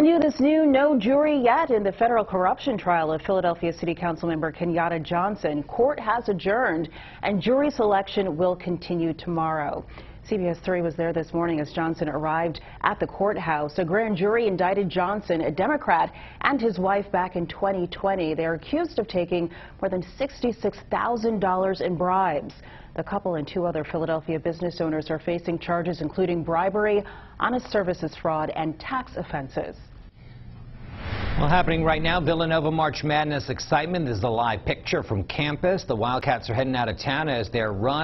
And you this new no jury yet in the federal corruption trial of Philadelphia City Council member Kenyatta Johnson. Court has adjourned and jury selection will continue tomorrow. CBS 3 was there this morning as Johnson arrived at the courthouse. A grand jury indicted Johnson, a Democrat, and his wife back in 2020. They are accused of taking more than $66,000 in bribes. The couple and two other Philadelphia business owners are facing charges including bribery, honest services fraud, and tax offenses. Well, happening right now, Villanova March Madness excitement. This is a live picture from campus. The Wildcats are heading out of town as their run